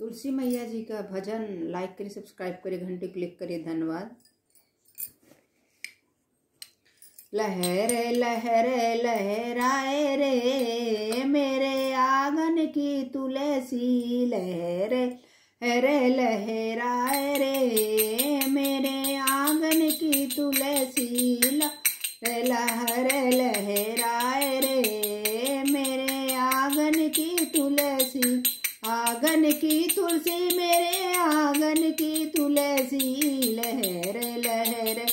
तुलसी मैया जी का भजन लाइक करिए सब्सक्राइब करिए, घंटे क्लिक करिए, धन्यवाद। लहर लहर, लहराए रे, मेरे आँगन की तुलसी। लहर हरे लहराए रे, मेरे आँगन की तुलसी। लहर आँगन की तुलसी मेरे आँगन की तुलसी, लहर लहर,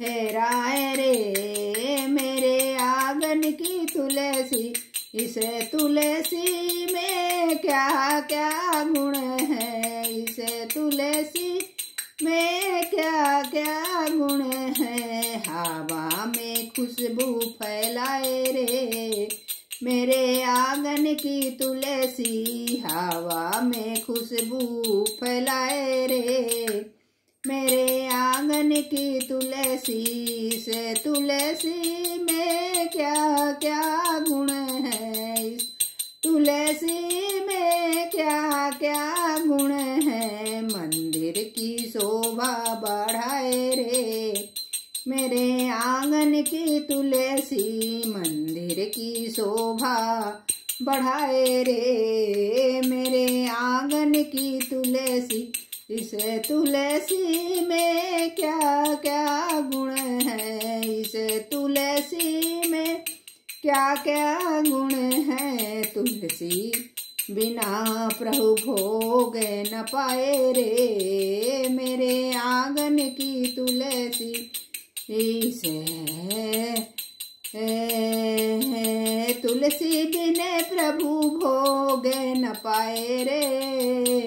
हेराए रे। मेरे आँगन की तुलसी, इस तुलसी में क्या क्या गुण है? इस तुलसी में क्या क्या गुण है? हवा में खुशबू फैलाए रे। मेरे आँगन की तुलसी हवा में खुशबू फैलाए रे। मेरे आँगन की तुलसी से तुलसी में क्या क्या गुण है? तुलसी में क्या क्या गुण है? मंदिर की आँगन की तुलसी मंदिर की शोभा बढ़ाए रे। मेरे आँगन की तुलसी, इस तुलसी में क्या क्या गुण है? इस तुलसी में क्या क्या गुण है? तुलसी बिना प्रभु भोग न पाए रे। मेरे आँगन की तुलसी तुलसी बिने प्रभु भोग न पाए रे।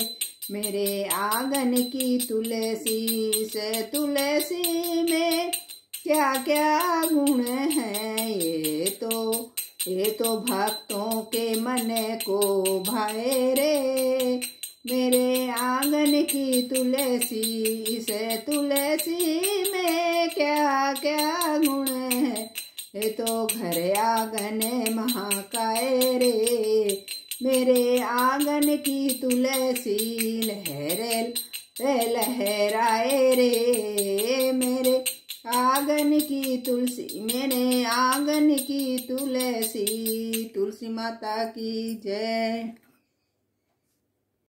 मेरे आँगन की तुलसी से तुलसी में क्या क्या गुण है? ये तो ये तो भक्तों के मन को भाए रे। मेरे आँगन की तुलसी से तुलसी क्या क्या गुण है। ये तो घर आँगन महाकाय रे। मेरे आँगन की तुलसी लहरे लहराए रे। मेरे आँगन की तुलसी, मेरे आँगन की तुलसी तुलसी माता की जय।